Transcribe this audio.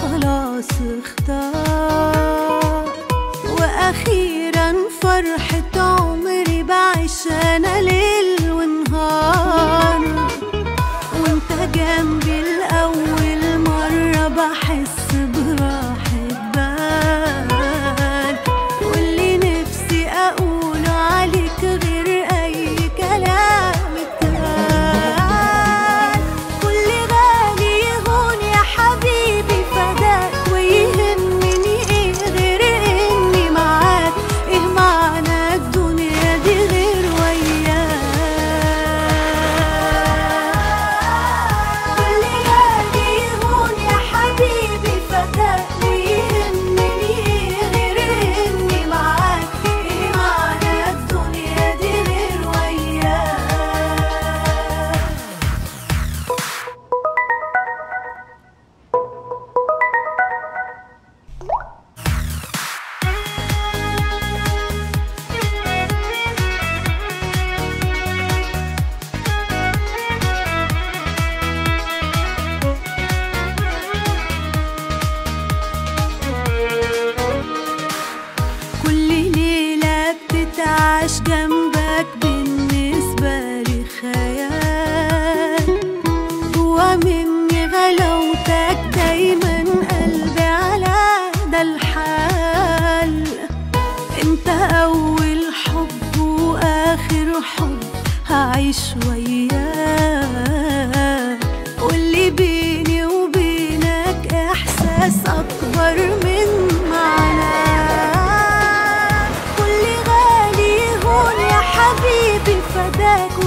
خلاص اختار. وأخيرا فرحة عمري بعيش أنا ليه الحب هعيش وياه واللي بيني وبينك إحساس أكبر من معناه واللي غالي هون يا حبيبي فداك